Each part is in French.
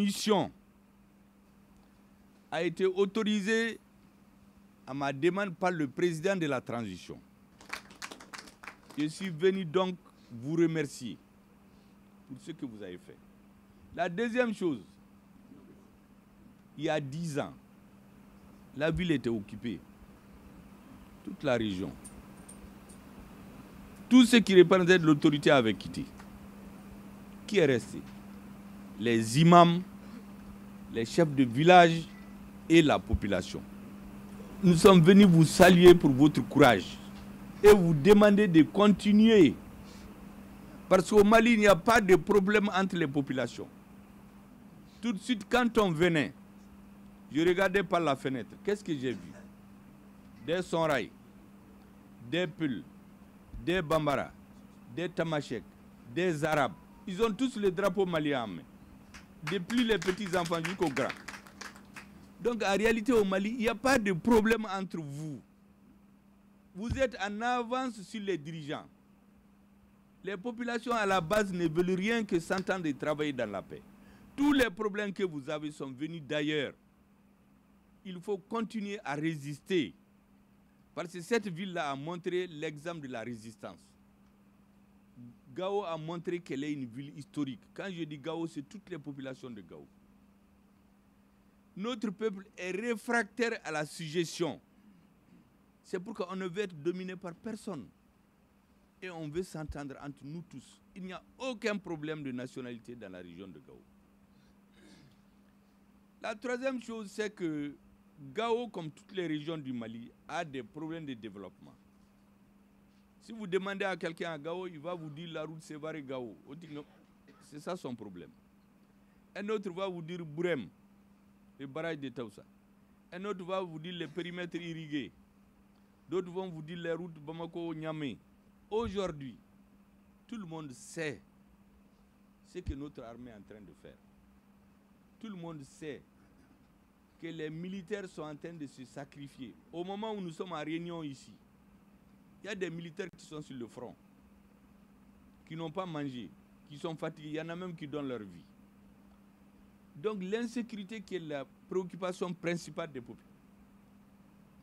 mission a été autorisée à ma demande par le président de la transition. Je suis venu donc vous remercier pour ce que vous avez fait. La deuxième chose, il y a dix ans, la ville était occupée, toute la région. Tout ce qui représentait l'autorité avait quitté. Qui est resté? Les imams, les chefs de village et la population. Nous sommes venus vous saluer pour votre courage et vous demander de continuer. Parce qu'au Mali, il n'y a pas de problème entre les populations. Tout de suite, quand on venait, je regardais par la fenêtre. Qu'est-ce que j'ai vu? Des sonrailles, des pulls, des bambara, des tamashek, des arabes. Ils ont tous le drapeau malien en main. Depuis les petits enfants jusqu'aux grands. Donc en réalité au Mali, il n'y a pas de problème entre vous. Vous êtes en avance sur les dirigeants. Les populations à la base ne veulent rien que s'entendre et travailler dans la paix. Tous les problèmes que vous avez sont venus d'ailleurs. Il faut continuer à résister. Parce que cette ville-là a montré l'exemple de la résistance. Gao a montré qu'elle est une ville historique. Quand je dis Gao, c'est toutes les populations de Gao. Notre peuple est réfractaire à la suggestion. C'est pourquoi on ne veut être dominé par personne. Et on veut s'entendre entre nous tous. Il n'y a aucun problème de nationalité dans la région de Gao. La troisième chose, c'est que Gao, comme toutes les régions du Mali, a des problèmes de développement. Si vous demandez à quelqu'un à Gao, il va vous dire la route Sévaré Gao. C'est ça son problème. Un autre va vous dire Bourem, le barrage de Taoussa. Un autre va vous dire les périmètres irrigués. D'autres vont vous dire les routes Bamako-Niamey. Aujourd'hui, tout le monde sait ce que notre armée est en train de faire. Tout le monde sait que les militaires sont en train de se sacrifier. Au moment où nous sommes en réunion ici, il y a des militaires qui sont sur le front, qui n'ont pas mangé, qui sont fatigués. Il y en a même qui donnent leur vie. Donc l'insécurité qui est la préoccupation principale des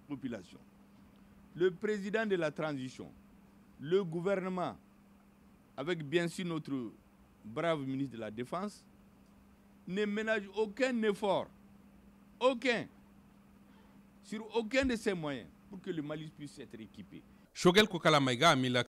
populations. Le président de la transition, le gouvernement, avec bien sûr notre brave ministre de la Défense, ne ménage aucun effort, aucun, sur aucun de ces moyens pour que le Mali puisse être équipé. Shogel ko kala maiga mila